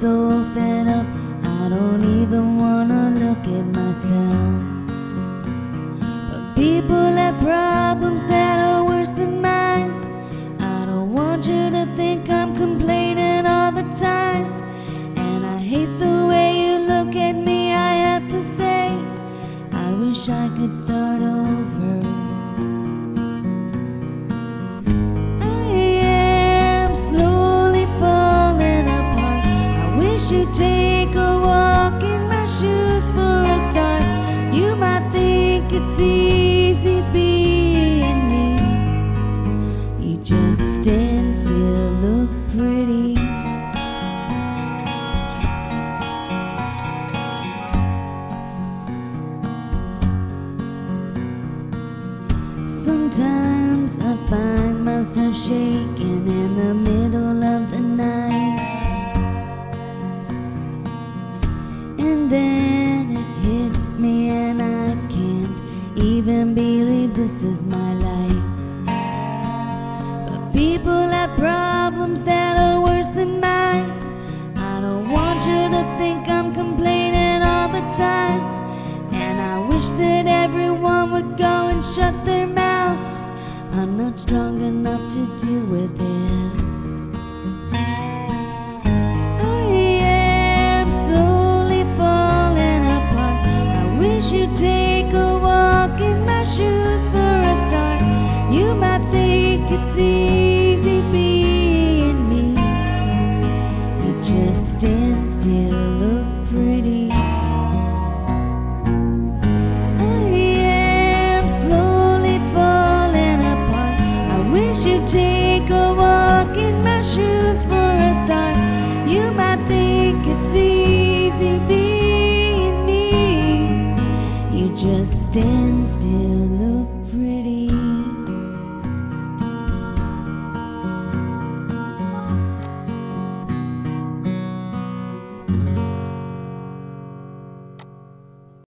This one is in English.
so fed up, I don't even wanna look at myself. But people have problems that are worse than mine. I don't want you to think I'm complaining all the time. And I hate the way you look at me, I have to say. I wish I could start Sometimes I find myself shaking in the middle of the night. And then it hits me and I can't even believe this is my life. But people have problems that are worse than mine. I don't want you to think I'm complaining all the time. And I wish that everyone would go and shut their you take a walk in my shoes for a start. You might think it's easy being me, you just stand still. just stand still, look pretty.